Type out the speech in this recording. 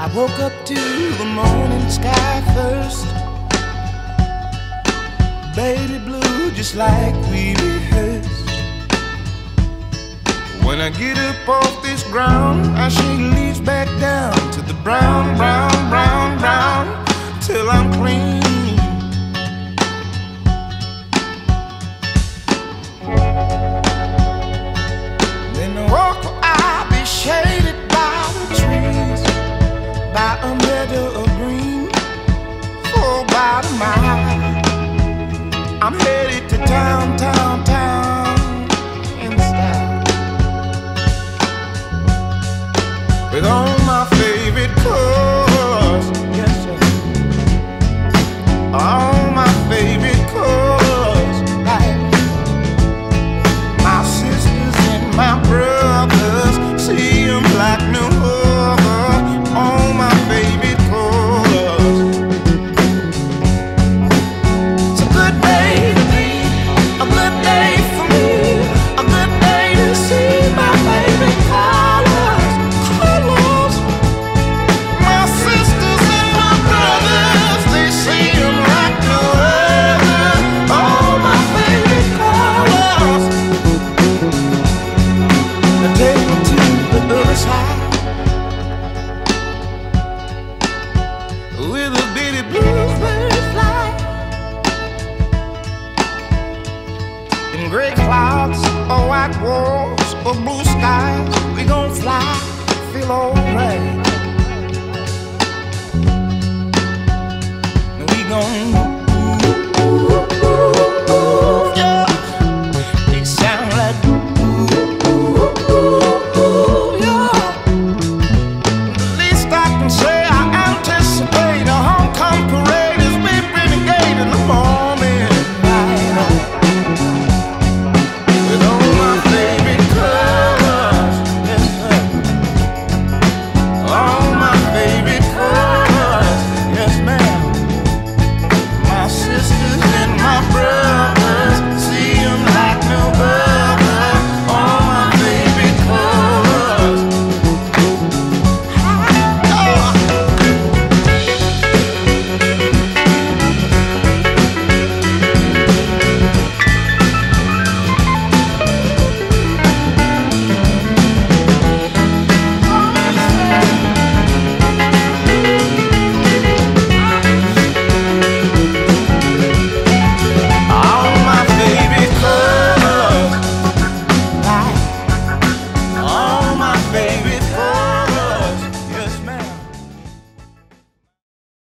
I woke up to the morning sky first. Baby blue, just like we rehearsed. When I get up off this ground, I shake leaves back down to the brown, brown, brown, brown, till I'm clean. We're gonna the blue sky, we gon' fly, feel alright. We gon'